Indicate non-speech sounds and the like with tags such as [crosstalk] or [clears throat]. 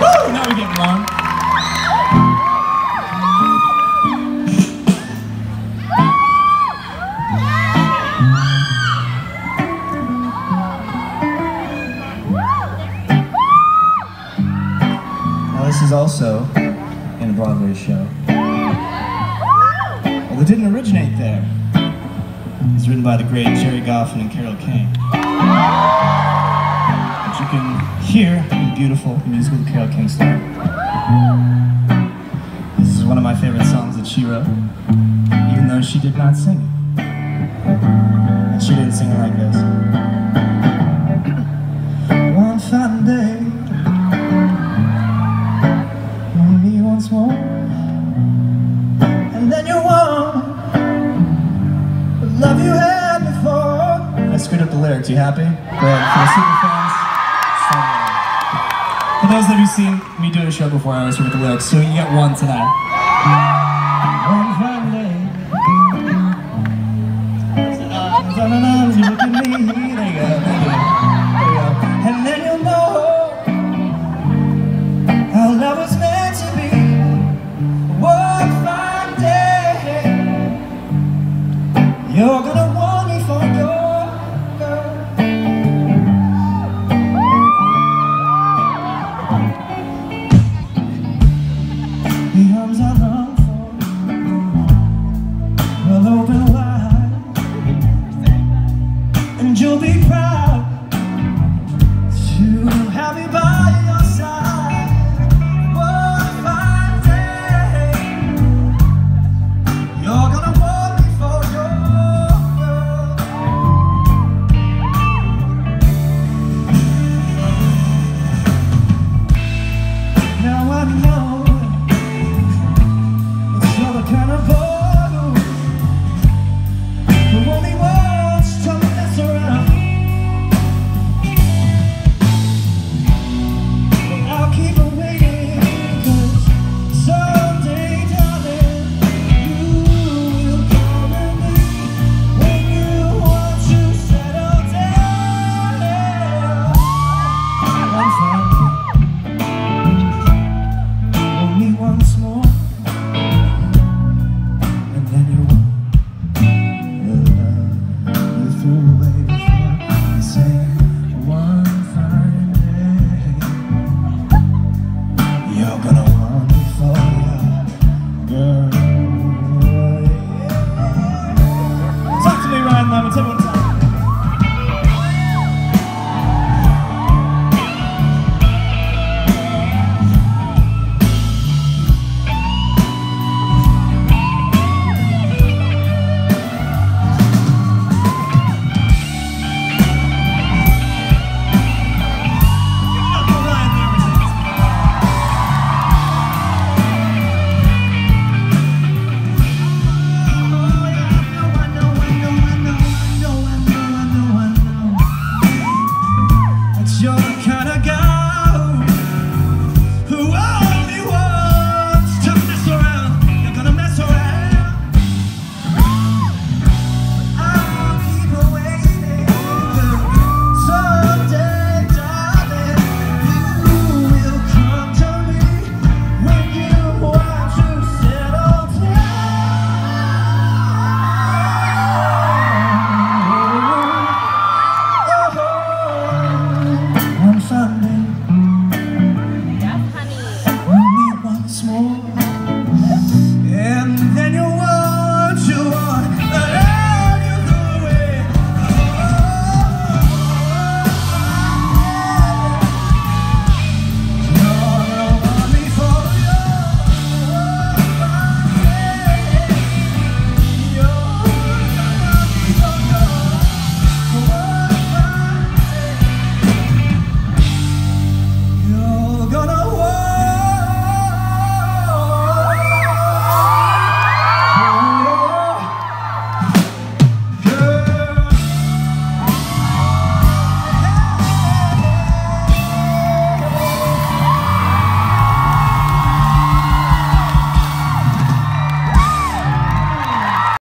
Woo! Now we get wrong. Now this is also in a Broadway show. Well, it didn't originate there. It's written by the great Gerry Goffin and Carole King. But in beautiful musical Carole King style. This is one of my favorite songs that she wrote, even though she did not sing it. And she didn't sing it like this. [clears throat] One fine day, me once more, and then you're one. Love you had before. I screwed up the lyrics. You happy? Ahead. For the super those of you who've seen me do a show before, I always forget the lyrics, so you get one tonight. And then you'll know how love was meant to be. One day, you're gonna. you'll be proud. time, Mum, and tell